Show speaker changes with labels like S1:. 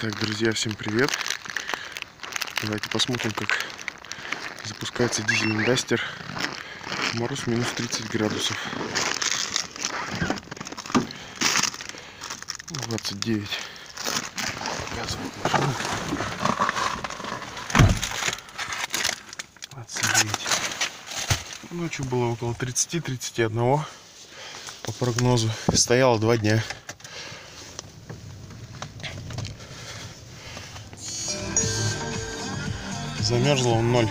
S1: Так, друзья, всем привет. Давайте посмотрим, как запускается дизельный дастер. Мороз минус 30 градусов. 29. Показывает машину. 29. Ночью было около 30-31 по прогнозу. Стояло два дня. Замерзло он ноль.